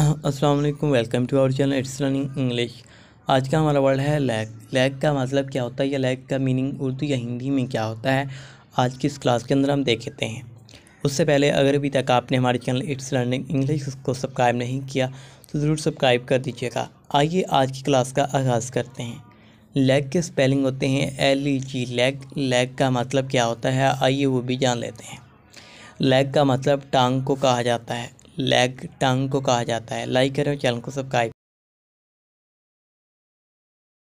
अस्सलाम वालेकुम welcome to our channel it's learning English आज का हमारा वर्ड है लैग लैग का मतलब क्या होता है? या लैग का मीनिंग उर्दू या हिंदी में क्या होता है? आज की इस क्लास के अंदर हम देखते हैं। उससे पहले अगर अभी तक आपने हमारे चैनल इट्स लर्निंग इंग्लिश को सब्सक्राइब नहीं किया तो ज़रूर सब्सक्राइब कर दीजिएगा। आइए आज की क्लास का आगाज़ करते हैं। लैग के स्पेलिंग होते हैं L E G leg leg का मतलब क्या होता है? आइए वो भी जान लेते हैं। लैग का मतलब टांग को कहा जाता है। लेग टंग को कहा जाता है। लाइक करें चैनल को सब्सक्राइब